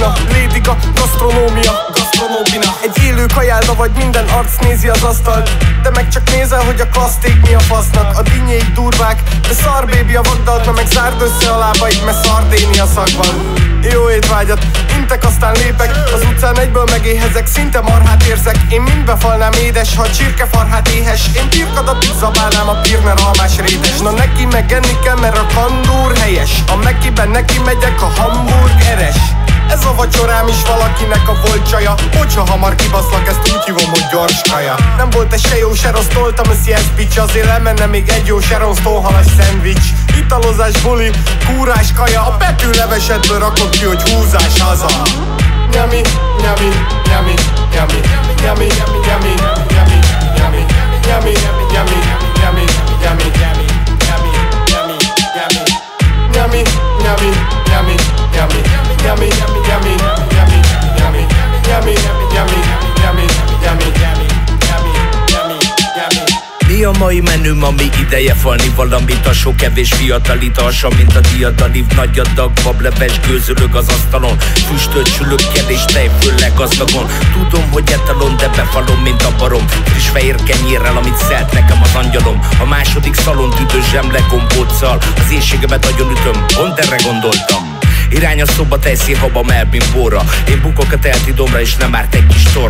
Albina Lédiga, gasztronómia, gasztronómina. Egy élő kajálda vagy minden arc nézi az asztalt. De meg csak nézel, hogy a kaszték mi a fasznak. A dinnyéig durvák, de szar bébi a vagdalt Na meg zárd össze a lábaid, mert szardénia szakban. Jó étvágyat, intek aztán lépek. Az utcán egyből megéhezek, szinte marhát érzek. Én mind befalnám édes, ha csirkefarhát éhes. Én pirkadat zabálnám a pirner almás rédes Na neki meg enni kell, mert a kandúr helyes. A mekiben neki megyek, a hamburg eres ez a vacsorám is valakinek a volt csaja Hogyha hamar kibaszlak, ezt úgy hívom, hogy gyors kaja. Nem volt egy se jó se rossz, toltam a CS pitch Azért elmenne még egy jó Sharon Stone halas szendvics. Italozás, buli, kúrás kaja. A pető levesetből rakod ki, hogy húzás haza Mai menü, mi ideje falni valamit. A sok kevés fiatal italsa, mint a diadalív Nagy adag bableves gőzölög az asztalon. Füstölt sülökkel és tej főleg gazdagon Tudom, hogy etalon, de befalom, mint a barom. Friss fehér kenyérrel, amit szelt nekem az angyalom. A második szalon tüdős zsemle gombóccal Az éjségemet nagyon ütöm, pont erre gondoltam. Irány a szoba teszi haba Melvin bóra. Én bukok a telti és nem árt egy kis torna